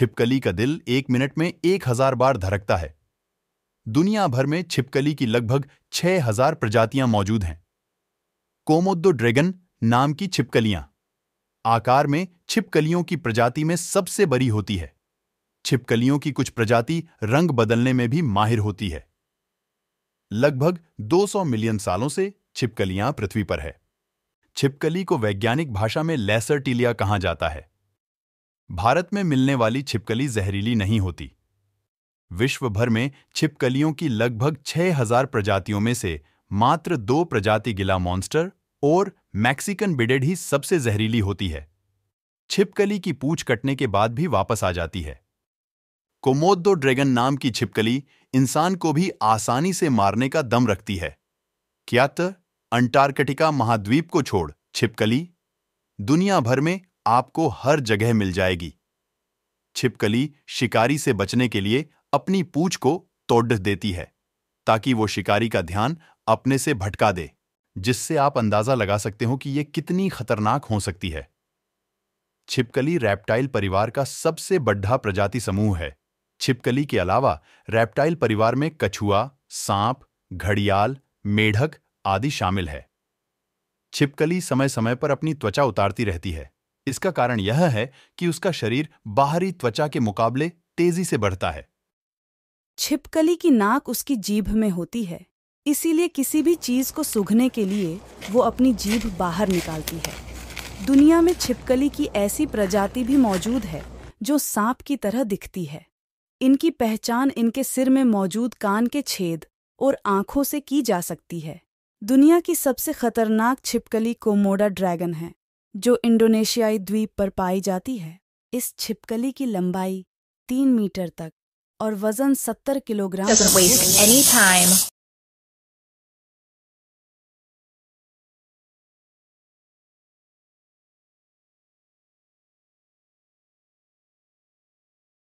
छिपकली का दिल एक मिनट में एक हज़ार बार धड़कता है। दुनिया भर में छिपकली की लगभग छह हज़ार प्रजातियाँ मौजूद हैं। कोमोदो ड्रैगन नाम की छिपकलियाँ। आकार में छिपकलियों की प्रजाति में सबसे बड़ी होती है। छिपकलियों की कुछ प्रजाति रंग बदलने में भी माहिर होती है। लगभग 200 मिलियन सालों से छिपकलियाँ पृथ्वी पर है। छिपकली को वैज्ञानिक भाषा में लेसरटीलिया कहा जाता है। भारत में मिलने वाली छिपकली जहरीली नहीं होती। विश्व भर में छिपकलियों की लगभग 6000 प्रजातियों में से मात्र दो प्रजाति गिला मॉन्स्टर और मैक्सिकन बिडेड ही सबसे जहरीली होती है। छिपकली की पूछ कटने के बाद भी वापस आ जाती है। कोमोदो ड्रैगन नाम की छिपकली इंसान को भी आसानी से मारने का दम रखती है। क्या अंटार्कटिका महाद्वीप को छोड़, छिपकली? दुनिया भर में आपको हर जगह मिल जाएगी। छिपकली शिकारी से बचने के लिए अपनी पूछ को तोड़ देती है, ताकि वो शिकारी का ध्यान अपने से भटका दे, जिससे आप अंदाज़ा लगा सकते हो कि यह कितनी खतरनाक हो सकती है। छिपकली रैप्टाइल परिवार का सबसे बड्ढा प्रजाति समूह है। छिपकली के अलावा रैप्टाइल परिवार में कछुआ, सांप, घड़ियाल, मेढक आदि शामिल है। छिपकली समय समय पर अपनी त्वचा उतारती रहती है। इसका कारण यह है कि उसका शरीर बाहरी त्वचा के मुकाबले तेज़ी से बढ़ता है। छिपकली की नाक उसकी जीभ में होती है, इसीलिए किसी भी चीज़ को सूघने के लिए वो अपनी जीभ बाहर निकालती है। दुनिया में छिपकली की ऐसी प्रजाति भी मौजूद है जो सांप की तरह दिखती है। इनकी पहचान इनके सिर में मौजूद कान के छेद और आँखों से की जा सकती है। दुनिया की सबसे खतरनाक छिपकली कोमोडा ड्रैगन है। जो इंडोनेशियाई द्वीप पर पाई जाती है इस छिपकली की लंबाई तीन मीटर तक और वज़न सत्तर किलोग्राम